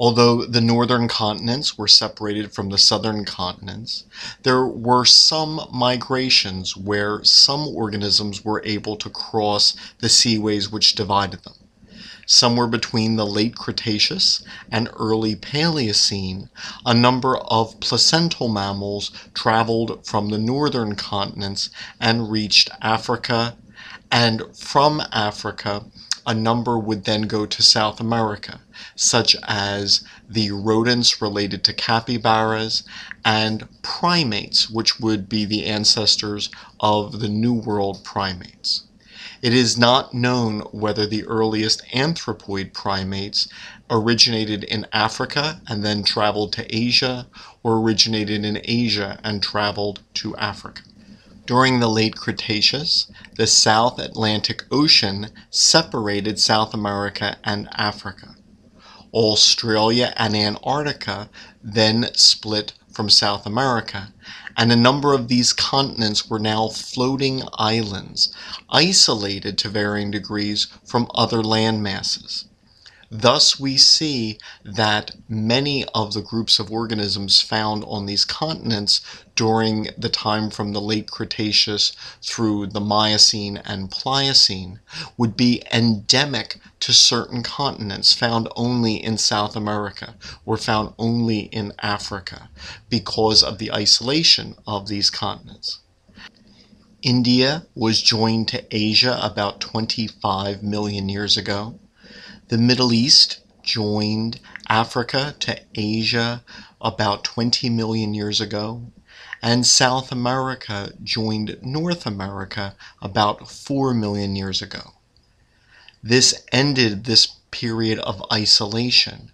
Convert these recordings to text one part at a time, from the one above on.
Although the northern continents were separated from the southern continents, there were some migrations where some organisms were able to cross the seaways which divided them. Somewhere between the late Cretaceous and early Paleocene, a number of placental mammals traveled from the northern continents and reached Africa, and from Africa a number would then go to South America, such as the rodents related to capybaras and primates, which would be the ancestors of the New World primates. It is not known whether the earliest anthropoid primates originated in Africa and then traveled to Asia, or originated in Asia and traveled to Africa. During the late Cretaceous, the South Atlantic Ocean separated South America and Africa. Australia and Antarctica then split from South America, and a number of these continents were now floating islands, isolated to varying degrees from other land masses. Thus, we see that many of the groups of organisms found on these continents during the time from the late Cretaceous through the Miocene and Pliocene would be endemic to certain continents found only in South America or found only in Africa because of the isolation of these continents. India was joined to Asia about 25 million years ago. The Middle East joined Africa to Asia about 20 million years ago, and South America joined North America about 4 million years ago. This ended this period of isolation,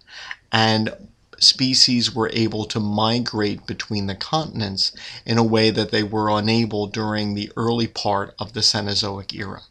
and species were able to migrate between the continents in a way that they were unable during the early part of the Cenozoic era.